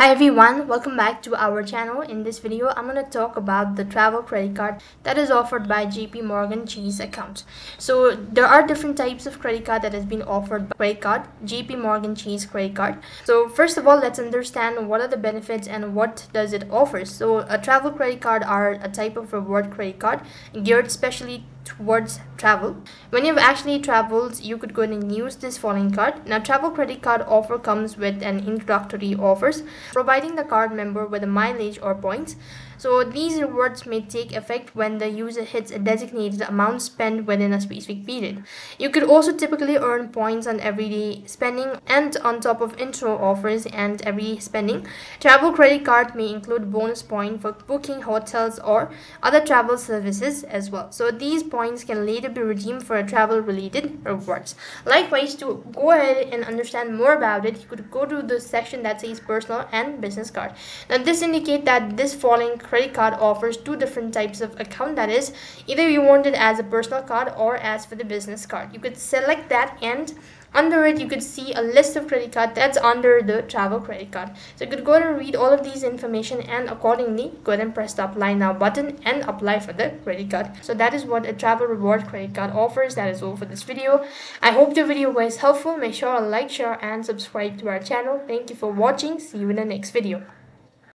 Hi everyone, welcome back to our channel. In this video, I'm going to talk about the travel credit card that is offered by JP Morgan Chase account. So there are different types of credit card that has been offered by credit card, JP Morgan Chase credit card. So first of all, let's understand what are the benefits and what does it offer. So a travel credit card are a type of reward credit card geared specially towards travel. When you've actually traveled, you could go and use this following card. Now, travel credit card offer comes with an introductory offers, providing the card member with a mileage or points. So these rewards may take effect when the user hits a designated amount spent within a specific period. You could also typically earn points on everyday spending and on top of intro offers and every spending. Travel credit card may include bonus point for booking hotels or other travel services as well. So these points can later be redeemed for a travel related rewards. Likewise, to go ahead and understand more about it, you could go to the section that says personal and business card. Now this indicates that this following credit card offers two different types of account that is either you want it as a personal card or as for the business card. You could select that and under it you could see a list of credit card that's under the travel credit card. So you could go and read all of these information and accordingly go ahead and press the apply now button and apply for the credit card. So that is what a travel reward credit card offers. That is all for this video. I hope the video was helpful. Make sure to like share and subscribe to our channel. Thank you for watching. See you in the next video